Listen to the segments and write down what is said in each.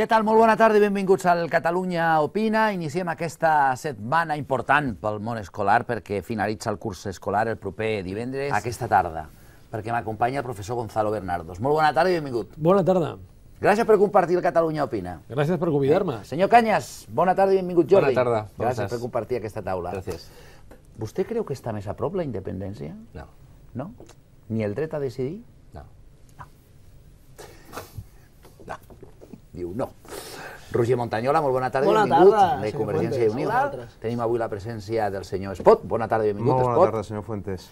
Què tal? Molt bona tarda i benvinguts al Catalunya Opina. Iniciem aquesta setmana important pel món escolar perquè finalitza el curs escolar el proper divendres, aquesta tarda, perquè m'acompanya el professor Gonzalo Bernardos. Molt bona tarda i benvingut. Bona tarda. Gràcies per compartir el Catalunya Opina. Gràcies per convidar-me. Senyor Canyes, bona tarda i benvingut, Jordi. Bona tarda. Gràcies estàs? per compartir aquesta taula. Gràcies. Vostè creu que està més a prop la independència? No, No? Ni el dret a decidir? No. Roger Montanyola, molt bona tarda Bona i benvingut. tarda, de Convergència i Fuentes. Unió. Vosaltres. Tenim avui la presència del senyor Espot. Bona tarda i benvingut, Molt bona Espot. tarda, senyor Fuentes.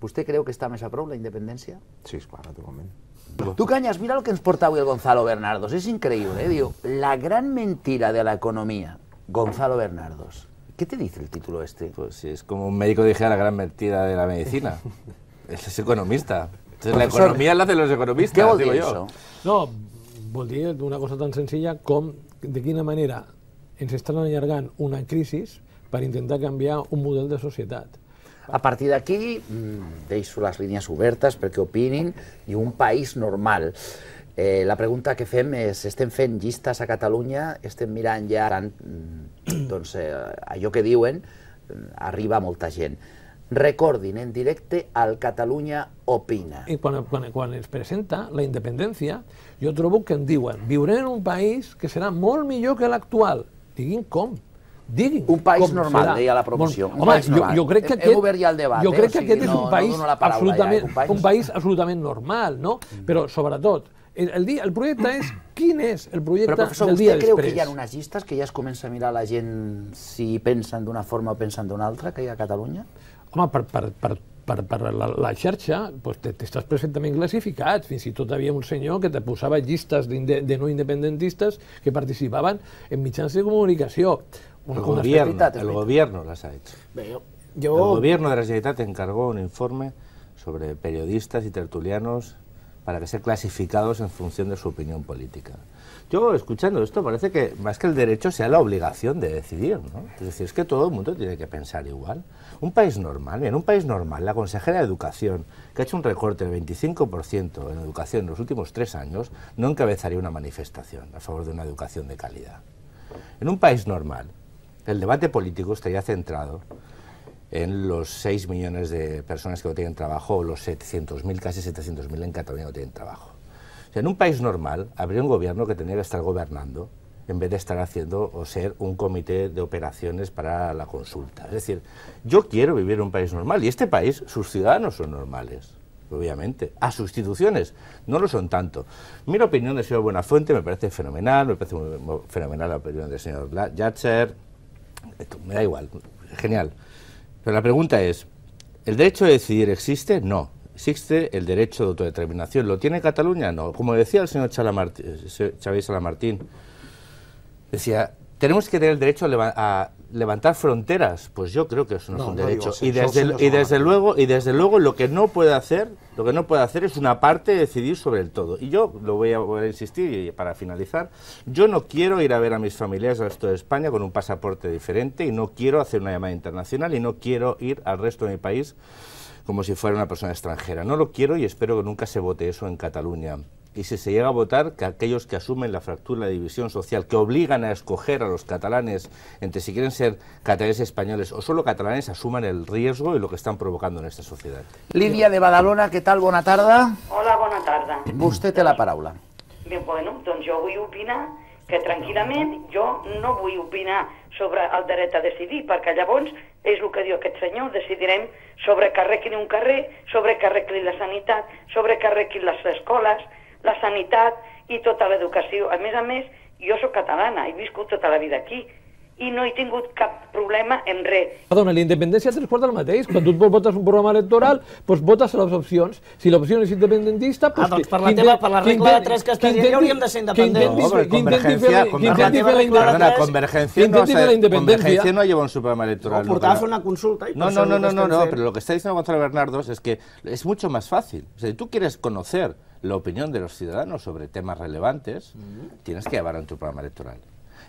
Vostè creu que està més a prop la independència? Sí, esclar, naturalment. Tu, Canyes, mira el que ens porta avui el Gonzalo Bernardos. És increïble, eh? Diu, la gran mentira de la economía, Gonzalo Bernardos. ¿Qué te dice el título este? Pues si es como un médico dijera la gran mentira de la medicina. Él es economista. Entonces la economía la hacen los economistas, vol digo yo. això? No, vol dir una cosa tan senzilla com de quina manera ens estan allargant una crisi per intentar canviar un model de societat. A partir d'aquí, mm, deixo les línies obertes perquè opinin, i un país normal. Eh, la pregunta que fem és, estem fent llistes a Catalunya, estem mirant ja mm, doncs, eh, allò que diuen, mm, arriba molta gent. Recordin en directe al Catalunya Opina. I quan, quan, quan es presenta la independència, jo trobo que em diuen viurem en un país que serà molt millor que l'actual. Diguin com. Diguin Un país com normal, serà. deia la promoció. Un Home, país jo, normal. jo crec que Hem- hem aquest, obert ja el debat, jo eh? crec O que sigui, aquest és no- un no país, dono la paraula absolutament, ja, eh, companys? un país absolutament normal, no? Però, sobretot, el, el, dia, el projecte és quin és el projecte Però, professor, del vostè dia creu després. que hi ha unes llistes que ja es comença a mirar la gent si pensen d'una forma o pensen d'una altra, que hi ha a Catalunya? Home, per, per, per, per, per la, la xarxa pues, te- t'estàs perfectament classificat. Fins i tot havia un senyor que te posava llistes d'inde- de no independentistes que participaven en mitjans de comunicació. El Una- gobierno, veritat, és el gobierno las ha hecho. Bé, jo, El jo gobierno de la Generalitat encargó un informe sobre periodistas y tertulianos para que sean clasificados en función de su opinión política. Yo, escuchando esto, parece que más que el derecho sea la obligación de decidir, ¿no? Es decir, es que todo el mundo tiene que pensar igual. Un país normal, en un país normal, la consejera de Educación, que ha hecho un recorte del 25% en educación en los últimos tres años, no encabezaría una manifestación a favor de una educación de calidad. En un país normal, el debate político estaría centrado en los 6 millones de personas que no tienen trabajo, o los 700.000, casi 700.000 en Cataluña no tienen trabajo. O sea, en un país normal habría un gobierno que tendría que estar gobernando en vez de estar haciendo o ser un comité de operaciones para la consulta. Es decir, yo quiero vivir en un país normal y este país, sus ciudadanos son normales, obviamente. A sus instituciones no lo son tanto. Mi opinión del señor Buenafuente me parece fenomenal, me parece muy- muy fenomenal la opinión del señor esto, me da igual, genial. Pero la pregunta es, ¿el derecho de decidir existe? No. ¿Existe el derecho de autodeterminación? ¿Lo tiene Cataluña? No. Como decía el señor Chalamartín, Xavier Salamartín, decía, tenemos que tener el derecho a levantar fronteras. Pues yo creo que eso no, No, es un no derecho. digo y desde, y luego, y desde luego lo que no puede hacer, lo que no puede hacer es una parte decidir sobre el todo. Y yo lo voy a, voy a insistir y para finalizar, yo no quiero ir a ver a mis familiares al resto de España con un pasaporte diferente y no quiero hacer una llamada internacional y no quiero ir al resto de mi país como si fuera una persona extranjera. No lo quiero y espero que nunca se vote eso en Cataluña. Y si se llega a votar, que aquellos que asumen la fractura, la división social, que obligan a escoger a los catalanes entre si quieren ser catalanes españoles o solo catalanes, asuman el riesgo y lo que están provocando en esta sociedad. Lídia de Badalona, què tal? Bona tarda. Hola, bona tarda. Vostè té la paraula. Bé, bueno, doncs jo vull opinar que tranquil·lament jo no vull opinar sobre el dret a decidir, perquè llavors és el que diu aquest senyor, decidirem sobre que arreglin un carrer, sobre que arreglin la sanitat, sobre que arreglin les escoles, la sanitat i tota l'educació. A més a més, jo sóc catalana, he viscut tota la vida aquí i no he tingut cap problema en res. Perdona, la independència porta el mateix. Quan tu votes un programa electoral, doncs votes les opcions. Si l'opció és independentista... Ah, Doncs per la teva- per la que regla de intenti- tres que que estaria, ja intenti- hauríem de ser que independents. intenti No, la- convergencia, Perdona, convergencia no, la convergencia no lleva un programa electoral. no, a una consulta No, pero lo que está diciendo Gonzalo Bernardos es que es mucho más fácil. O sea, si tú quieres conocer la opinión de los ciudadanos sobre temas relevantes, tienes que llevar en tu programa electoral.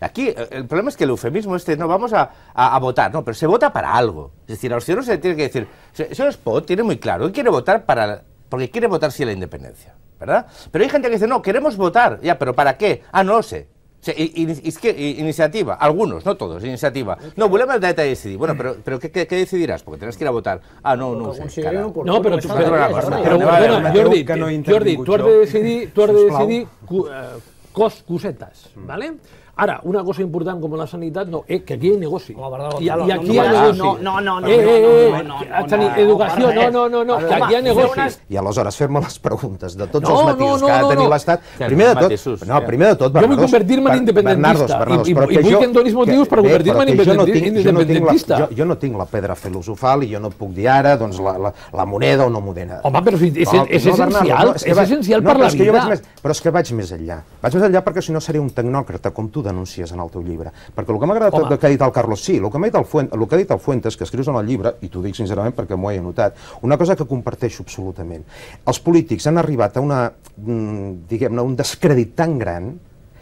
Aquí eh, el problema es que el eufemismo este, no, vamos a, a- a votar, no, pero se vota para algo. Es decir, a los ciudadanos se les tiene que decir, se- señor Spot tiene muy claro, él quiere votar para, porque quiere votar sí a la independencia, ¿verdad? Pero hay gente que dice, no, queremos votar, ya, pero ¿para qué? Ah, no lo sé. O sigui, i, i, és que, i, iniciativa, algunos, no todos, iniciativa. No, volem el dret a decidir. Bueno, però, però què, què, què decidiràs? Perquè tens que ir a votar. Ah, no, no ho sé. Cara. oportú, No, però, tu, però, però, permeteu Jordi, que no he Jordi, tu has de decidir, tu has de decidir eh, cos, cosetes, ¿vale? Ara, una cosa important com la sanitat, no, eh, que aquí hi ha negoci. Home, perdó, I, i aquí no, hi ha no, negoci. no, no, no, no, eh, no, eh, eh, no, no, a no, educació, no, no, no, no, que aquí hi ha negoci. I aleshores fer-me les preguntes de tots No, els matisos no, que ha de tenir no. l'Estat. Primer de tot, no, primer de tot, Jo vull convertir-me en independentista. Bernardos, Bernardos, I- vull que em donis motius per convertir-me en però que jo no tinc- independenti- jo no tinc la- independentista. Jo, no tinc la pedra filosofal i jo no et puc dir ara doncs, la, la, la moneda o no moneda. Home, però és- essencial, és essencial per però la és que jo vida. vaig Més, però és que vaig més enllà. Vaig més enllà perquè si no seré un tecnòcrata, com tu denuncies en el teu llibre. Perquè el que m'ha agradat Home. del que ha dit el Carlos, sí, el que m'ha dit el, Fuent, el que ha dit el Fuentes, que escrius en el llibre, i t'ho dic sincerament perquè m'ho he anotat, una cosa que comparteixo absolutament. Els polítics han arribat a una, mm, diguem-ne, un descrèdit tan gran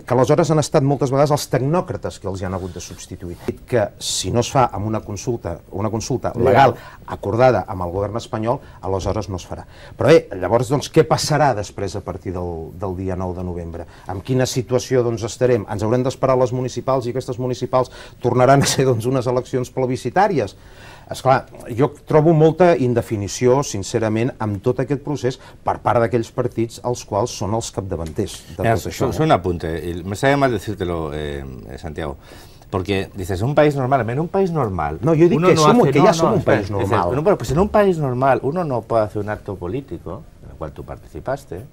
que aleshores han estat moltes vegades els tecnòcrates que els han hagut de substituir. Que si no es fa amb una consulta, una consulta legal acordada amb el govern espanyol, aleshores no es farà. Però bé, llavors, doncs, què passarà després a partir del, del dia 9 de novembre? En quina situació doncs, estarem? Ens haurem d'esperar les municipals i aquestes municipals tornaran a ser doncs, unes eleccions plebiscitàries? Esclar, jo trobo molta indefinició, sincerament, amb tot aquest procés per part d'aquells partits als quals són els capdavanters de Mira, tot això. son un apunte, me sabe mal decírtelo, eh, eh, Santiago. Porque dices, un país normal, en un país normal. No, yo digo que somos- que ya no, somos un país normal. bueno, bueno, pues en un país normal uno no puede hacer un acto político, en el cual tú participaste,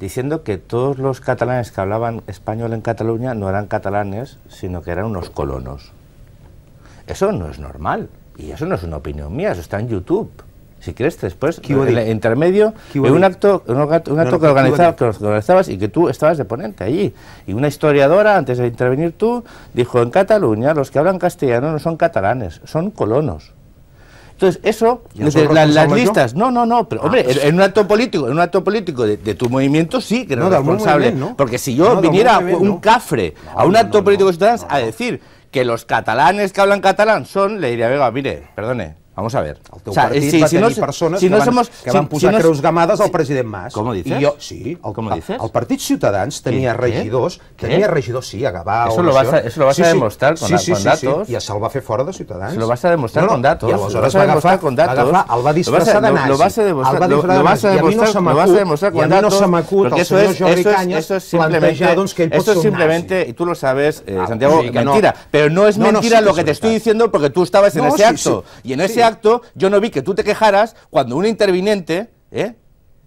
diciendo que todos los catalanes que hablaban español en Cataluña no eran catalanes, sino que eran unos colonos. Eso no es normal. Y eso no es una opinión mía, eso está en YouTube. Si quieres, después, en el intermedio, en un acto, un acto, un No, acto no, que, organizaba, que organizabas y que tú estabas de ponente allí. Y una historiadora, antes de intervenir tú, dijo, en Cataluña los que hablan castellano no son catalanes, son colonos. Entonces, eso, ¿Y eso desde es la- las yo? listas, no, no, no, pero hombre, en, en un acto político, en un acto político de, de tu movimiento sí que eres No, responsable. no. Porque si yo viniera un cafre a un acto político de Ciudadanos no, a decir que los catalanes que hablan catalán son, le diría, venga, mire, perdone, vamos a ver. El teu partit si- va si tenir se- persones si que, no van, somos- que si- van si posar no- creus gamades si- al president Mas. Com dices? I jo, sí, el, Com dices? el Partit Ciutadans tenia Què? regidors, Què? tenia regidors, sí, a Gavà Eso o lo no vas a- eso lo vas sí, a sí. demostrar con sí, la- sí, con sí, datos. Sí, ja se'l va fer fora de Ciutadans. Se lo vas a demostrar con datos. I aleshores va demostrar agafar, con va datos. agafar, el va Lo vas a- disfressar de lo- nazi. lo vas a demostrar- el lo- vas a. I no demostrar- se lo vas a m'acut, demostrar i con a mi no datos, se m'acut el senyor Jordi simplemente, plantejar doncs, que ell pot eso es ser un simplemente, nazi. y tú lo sabes, eh, Ah, Santiago, sí, no. mentira. Pero no es No, no, mentira sí lo que te estoy diciendo porque tú estabas en No, ese sí, acto. sí. Y en ese Acto yo no vi que tú te quejaras cuando un interviniente, ¿eh?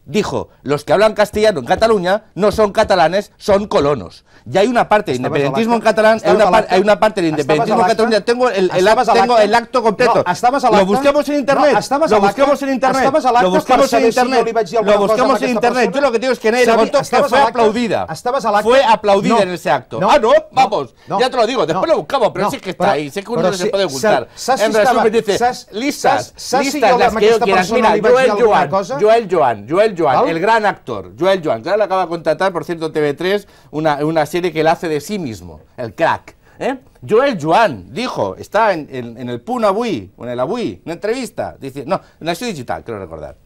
Dijo, los que hablan castellano en Cataluña no son catalanes, son colonos. Y hay una parte de independentismo en catalán, hay una, al par- acte? hay una parte Estabas independentismo en? Cataluña. Tengo el, el, tengo acto completo. No, lo busquemos en internet. No, lo busquemos en internet. Lo busquemos en si internet. lo busquemos en internet. Yo lo que digo es que Sabi- contó que fue aplaudida. Fue aplaudida No. en ese acto. Ah, no, vamos. Ya te lo digo. Después lo buscamos, pero sí que está ahí. Sé que uno no se puede ocultar. En resumen, dice, listas, listas las que yo quieras. Mira, Joel Joan? Joel Joan, Joel Joan, Val? el gran actor, Joel Joan, que ahora le acaba de contratar, por cierto, TV3, una, una serie que él hace de sí mismo, el crack. ¿eh? Joel Joan dijo, está en, en- en el Punt Avui, o en el Avui, una entrevista, dice, no, en Acción Digital, quiero recordar.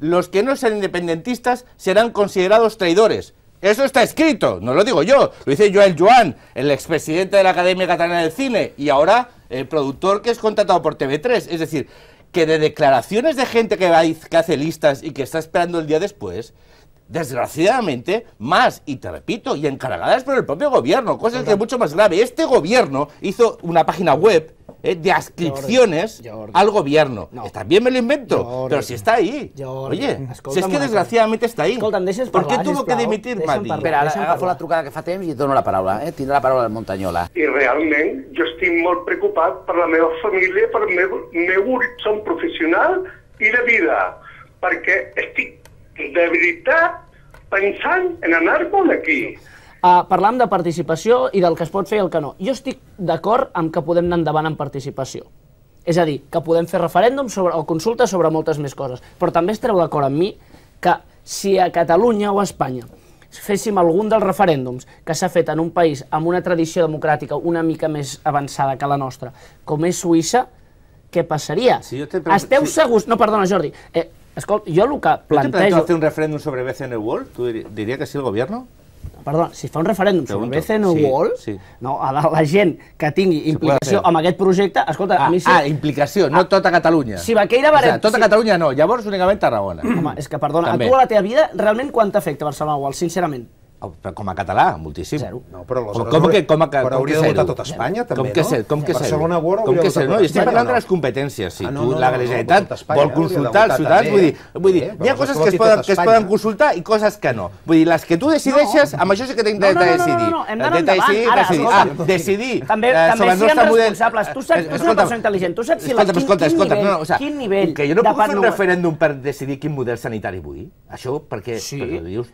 Los que no sean independentistas serán considerados traidores. Eso está escrito, no lo digo yo, lo dice Joel Joan, el expresidente de la Academia Catalana del Cine y ahora el productor que es contratado por TV3. Es decir, que de declaraciones de gente que, va, que hace listas y que está esperando el día después, desgraciadamente, más, y te repito, y encargadas por el propio gobierno, cosa que es mucho más grave. Este gobierno hizo una página web eh, de ascripciones Jordi. al gobierno. No. También me lo invento, Jordi. pero si está ahí. Jordi, Oye, si es que una desgraciadamente está ahí. Escolta'm, deixa'ns ¿Por qué parlar, tuvo que dimitir parlar. Espera, ara agafo la trucada que fa temps i dono la paraula. Eh? Tindrà la paraula el Montanyola. i realment jo estic molt preocupat per la meva família, per el meu, meu horitzó professional i de vida, perquè estic de veritat pensant en anar-me'n d'aquí. Uh, parlam de participació i del que es pot fer i el que no. Jo estic d'acord amb que podem anar endavant en participació. És a dir, que podem fer referèndums sobre, o consultes sobre moltes més coses. Però també estareu d'acord amb mi que si a Catalunya o a Espanya féssim algun dels referèndums que s'ha fet en un país amb una tradició democràtica una mica més avançada que la nostra, com és Suïssa, què passaria? Si jo te pregun- Esteu si- segurs... No, perdona, Jordi. Eh, escolta, jo el que ¿No te planteó plantejo... hacer un referéndum sobre BCN World? ¿Tú diri- diría que sí el gobierno? Perdona, si fa un referèndum sobre. BCN Sí, World, sí. no, a la, la gent que tingui implicació amb aquest projecte, escolta, Ah, a mi sí... ah, implicació, no tota Catalunya. Si Baqueira O Baret- sigui, tota si- Catalunya no, llavors únicament Tarragona. Home, és que, perdona, També. a tu a la teva vida realment quant t'afecta Barcelona World, sincerament? Com a català, moltíssim. Zero. No, però aleshores com, que, com, a, però com hauria que de votar tot Espanya, també, com que no? Zero, com que? Barcelona World com hauria que de votar No, estic parlant de les competències. Si Ah, no, tu, no, la Generalitat vol consultar els ciutadans, vull dir, vull dir, Eh, hi ha coses que es, poden, que es poden consultar i coses que no. Vull dir, les que tu decideixes, amb això sí que tens No, dret a no, no, decidir. no, no, hem d'anar endavant. decidir, Ara, decidir, ah, decidir També, eh, també sobre el nostre model... responsables. Tu, saps, tu ets una persona intel·ligent. Tu saps si la, quin, escolta, escolta, nivell, no, o sigui, quin nivell que jo no puc fer un referèndum per decidir quin model sanitari vull. Això perquè... Sí,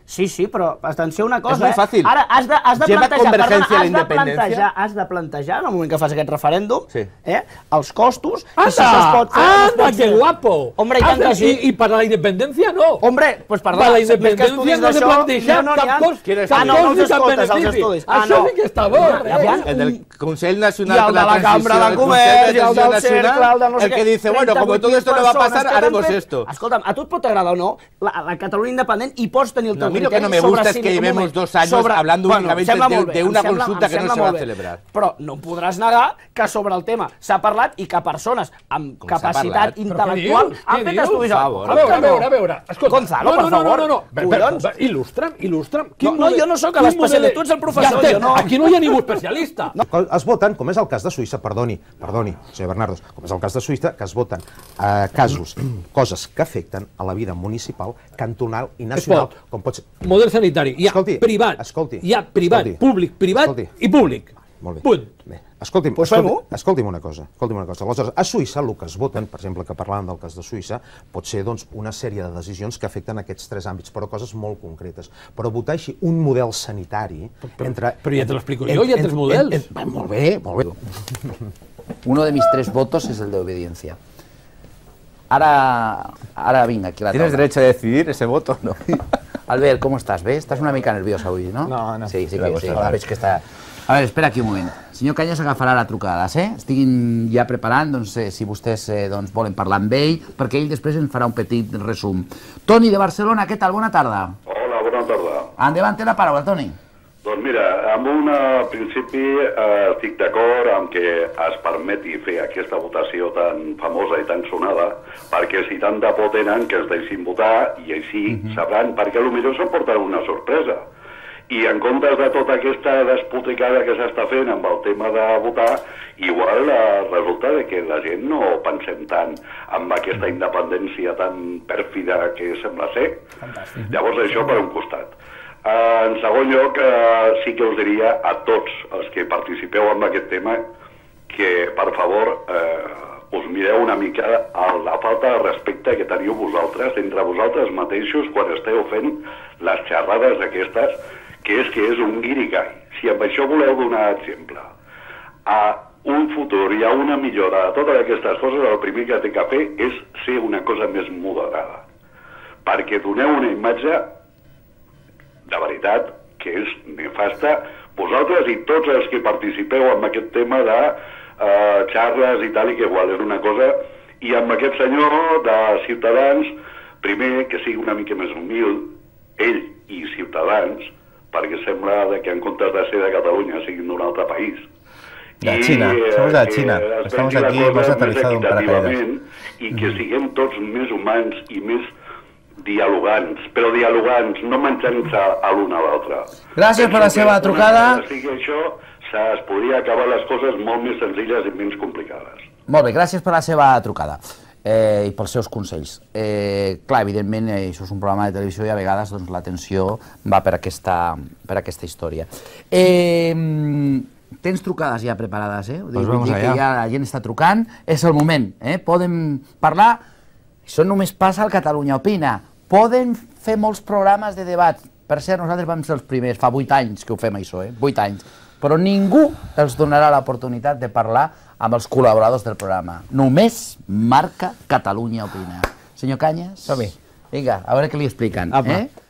sí, sí, però atenció a una cosa, muy eh? fácil. Ara has de, has de Lleva plantejar, perdona, a la has de plantejar, has de plantejar en el moment que fas aquest referèndum, Sí. eh, els costos, i ¡Anda! si això es pot fer, ¡Anda, fer. guapo! Hombre, i tant Anda, que sí. y, y para la independencia no. Hombre, pues perdona, Para la que estudis no se planteja no, no cap cos, Quieres cap Ah, no, no els cap benefici. Ah, Això no. sí que està bo. El del Consell Nacional de la la de el Comerç, Consell i el del Nacional, Cercle, el de no sé el que dice, bueno, como todo esto no va a 38.000 pasar, que haremos esto. Escolta'm, a tu et pot agradar o no la, la Catalunya independent i pots tenir el No, teu a mí lo que criteri no me sobre gusta es si- que un moment, dos años hablando em únicamente de- bé, de una sembla- consulta em que no se va a celebrar. Però no podràs negar que sobre el tema s'ha parlat i que persones amb Com capacitat intel·lectual han fet estudis... Per. A veure, a veure, a no? veure. Escolta, Gonzalo, no, per no, no, favor. No, no, no. Per- per- Collons. per- Il·lustra'm, il·lustra'm. No, no, jo no sóc quin l'especialista, model- tu ets el professor, Ja jo no. Aquí no hi ha ningú especialista. No, es voten, com és el cas de Suïssa, perdoni, perdoni, senyor Bernardos, com és el cas de Suïssa, que es voten eh, casos, coses que afecten a la vida municipal, cantonal i nacional, com pot ser... Model sanitari. Hi ha Escolti, privat. escolti, Hi ha privat, escolti. públic, privat Escolti. i públic. Molt bé. Punt. Bé. Escolti'm, Pues escolti, fem-ho. escolti'm una cosa, escolti'm una cosa. Aleshores, a Suïssa el que es voten, per exemple, que parlàvem del cas de Suïssa, pot ser doncs, una sèrie de decisions que afecten aquests tres àmbits, però coses molt concretes. Però votar així un model sanitari entre... però ja te l'explico jo, hi ha tres models. va, molt bé, molt bé. Uno de mis tres votos es el de obediencia. Ahora, ahora venga, aquí la ¿Tienes taula. derecho a decidir ese voto no? Albert, ¿cómo estás? ¿Ves? Estás una mica nerviosa avui, no? No, no. Sí, sí, que, sí. va. Veig que està... A veure, espera aquí un moment. Senyor Canyes agafarà la trucada, eh? Estiguin ja preparant, doncs, eh, si vostès eh, doncs, volen parlar amb ell, perquè ell després ens farà un petit resum. Toni de Barcelona, què tal? Bona tarda. Hola, bona tarda. Endavant té la paraula, Toni. Doncs mira, amb un eh, principi eh, estic d'acord amb que es permeti fer aquesta votació tan famosa i tan sonada, perquè si tant de por tenen que es deixin votar i així sabran, perquè potser s'emportaran una sorpresa. I en comptes de tota aquesta despoticada que s'està fent amb el tema de votar, igual eh, resulta de que la gent no pensem tant amb aquesta independència tan pèrfida que sembla ser. Llavors això per un costat. Uh, en segon lloc, uh, sí que us diria a tots els que participeu en aquest tema que, per favor, uh, us mireu una mica a la falta de respecte que teniu vosaltres entre vosaltres mateixos quan esteu fent les xerrades aquestes, que és que és un guirigall. Si amb això voleu donar exemple a un futur i a una millora de totes aquestes coses, el primer que té que fer és ser una cosa més moderada. Perquè doneu una imatge de veritat, que és nefasta, vosaltres i tots els que participeu en aquest tema de eh, xarles i tal, i que igual és una cosa, i amb aquest senyor de Ciutadans, primer que sigui una mica més humil, ell i Ciutadans, perquè sembla de que en comptes de ser de Catalunya siguin d'un altre país. De I, China, eh, somos de la China. es Estamos la aquí, hemos aterrizado en paracaídas. I que siguem tots més humans i més dialogants, però dialogants, no menjant-se a l'un a l'altre. Gràcies per la Penso seva que trucada. Vegada sigui això, es podria acabar les coses molt més senzilles i menys complicades. Molt bé, gràcies per la seva trucada eh, i pels seus consells. Eh, clar, evidentment, eh, això és un programa de televisió i a vegades doncs, l'atenció va per aquesta, per aquesta història. Eh, tens trucades ja preparades, eh? Pues vull dir que ja la gent està trucant, és el moment, eh? Poden parlar, això només passa al Catalunya Opina, poden fer molts programes de debat, per cert, nosaltres vam ser els primers, fa 8 anys que ho fem això, eh? 8 anys, però ningú els donarà l'oportunitat de parlar amb els col·laboradors del programa. Només marca Catalunya Opina. Senyor Canyes? Som-hi. Vinga, a veure què li expliquen. Apa. Eh?